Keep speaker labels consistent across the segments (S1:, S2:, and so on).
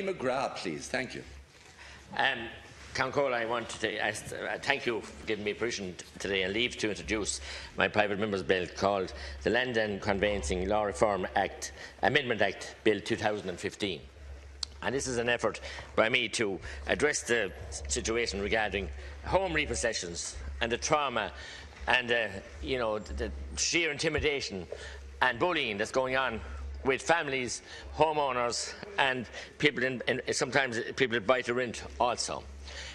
S1: McGrath, please. Thank you.
S2: Um, Council, I want to ask, uh, thank you for giving me permission today and leave to introduce my private member's bill called the Land and Conveyancing Law Reform Act Amendment Act Bill 2015. And this is an effort by me to address the situation regarding home repossessions and the trauma and uh, you know the sheer intimidation and bullying that's going on with families, homeowners, and people in, in, sometimes people that buy to rent also.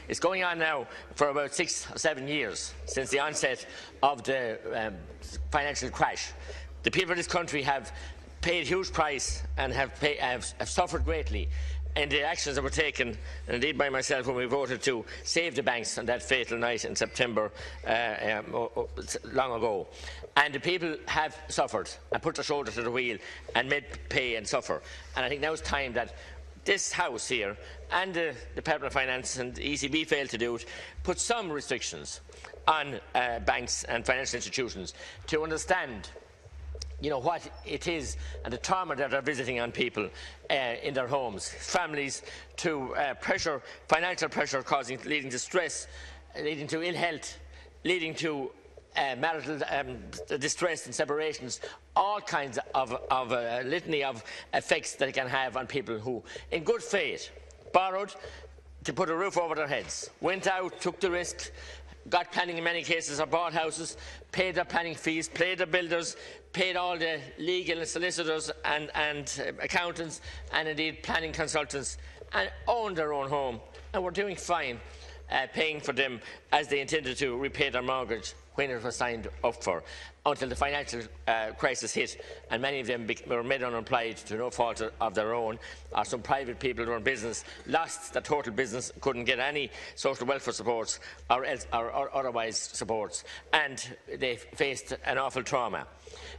S2: It's going on now for about six or seven years since the onset of the um, financial crash. The people of this country have paid huge price and have, pay, have, have suffered greatly in the actions that were taken, and indeed by myself when we voted to save the banks on that fatal night in September uh, um, long ago. And the people have suffered and put their shoulder to the wheel and made pay and suffer. And I think now it's time that this House here and the Department of Finance and the ECB failed to do it, put some restrictions on uh, banks and financial institutions to understand you know, what it is and the trauma that they're visiting on people uh, in their homes, families to uh, pressure, financial pressure causing, leading to stress, leading to ill health, leading to uh, marital um, distress and separations, all kinds of, of a uh, litany of effects that it can have on people who, in good faith, borrowed to put a roof over their heads, went out, took the risk, got planning in many cases, or bought houses, paid their planning fees, paid the builders, paid all the legal solicitors and, and uh, accountants, and indeed planning consultants, and owned their own home, and were doing fine uh, paying for them as they intended to repay their mortgage when it was signed up for, until the financial uh, crisis hit and many of them were made unemployed to no fault of their own, or some private people who were in business lost their total business, couldn't get any social welfare supports or, else, or, or otherwise supports, and they faced an awful trauma.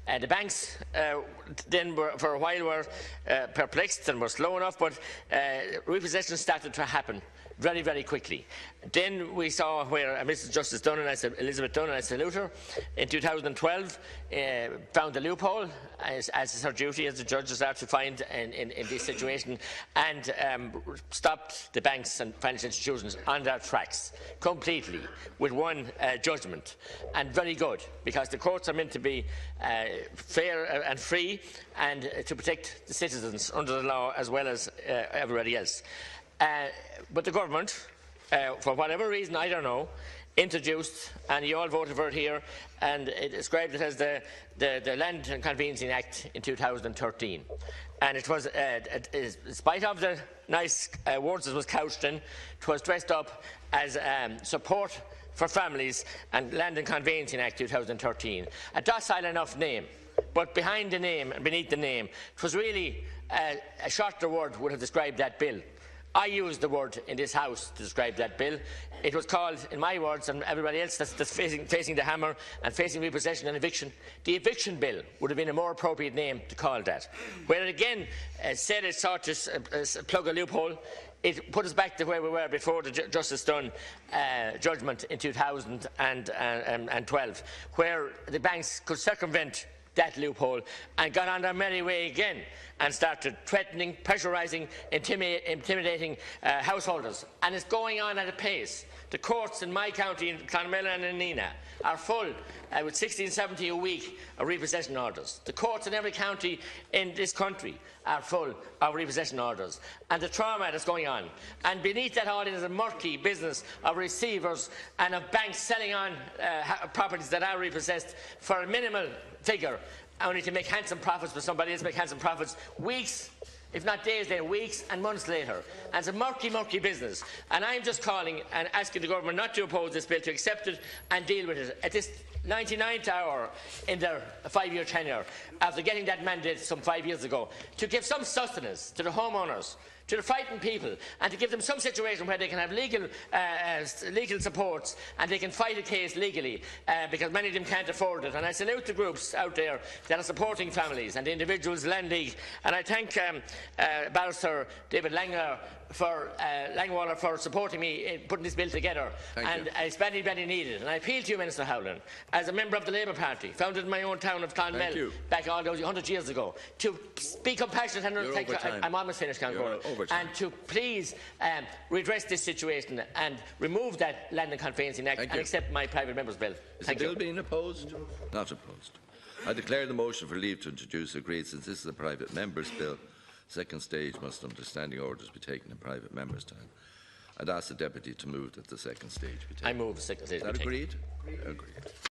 S2: Uh, the banks uh, then were, for a while were uh, perplexed and were slow enough, but uh, repossession started to happen very, very quickly. Then we saw where uh, Mrs. Justice Dunne and I, Elizabeth Dunne and I salute her, in 2012 uh, found a loophole, as, as, is her duty as the judges are to find in, in, in this situation, and um, stopped the banks and financial institutions on their tracks completely with one uh, judgment. And very good, because the courts are meant to be uh, fair and free and uh, to protect the citizens under the law as well as uh, everybody else. Uh, but the government, uh, for whatever reason, I don't know, introduced, and you all voted for it here, and it described it as the, the, the Land and Conveyancing Act in 2013. And it was, uh, in spite of the nice uh, words it was couched in, it was dressed up as um, support for families and Land and Conveyancing Act 2013. A docile enough name, but behind the name and beneath the name, it was really uh, a shorter word would have described that bill. I used the word in this House to describe that bill. It was called, in my words, and everybody else that's, that's facing, facing, the hammer and facing repossession and eviction, the eviction bill would have been a more appropriate name to call that. Where it again uh, said it sought to uh, uh, plug a loophole, it put us back to where we were before the Justice Dunne uh, judgment in 2012, where the banks could circumvent that loophole and got on their merry way again and started threatening, pressurising, intimi intimidating uh, householders. And it's going on at a pace. The courts in my county, in Clonmel and in Nenagh, are full uh, with 16, 70 a week of repossession orders. The courts in every county in this country are full of repossession orders. And the trauma that's going on. And beneath that all is a murky business of receivers and of banks selling on uh, properties that are repossessed for a minimal figure only to make handsome profits for somebody else make handsome profits weeks if not days then weeks and months later. And it's a murky, murky business. And I'm just calling and asking the government not to oppose this bill, to accept it and deal with it at this 99th hour in their five-year tenure, after getting that mandate some five years ago, to give some sustenance to the homeowners to the frightened people and to give them some situation where they can have legal, uh, uh, legal supports and they can fight a case legally uh, because many of them can't afford it. And I salute the groups out there that are supporting families and the individuals, lending. And I thank um, uh, Barrister David Langer for uh, Langwallner for supporting me in putting this bill together. Thank and you. it's very, very needed. And I appeal to you, Minister Howlin, as a member of the Labour Party, founded in my own town of Clonmel back all those 100 years ago, to be compassionate and
S1: You're
S2: I, am almost finished,
S1: Overtime.
S2: and to please um, redress this situation and remove that Land and Conveyancing Act
S1: Thank
S2: and
S1: you.
S2: accept my private member's bill.
S1: Is
S2: Thank
S1: the bill
S2: you.
S1: being opposed? Not opposed. I declare the motion for leave to introduce agreed. Since this is a private member's bill, Second stage must under standing orders be taken in private members' time. I'd ask the Deputy to move that the second stage be taken.
S2: I move the second stage
S1: Is that
S2: be
S1: agreed? Taken. Agreed.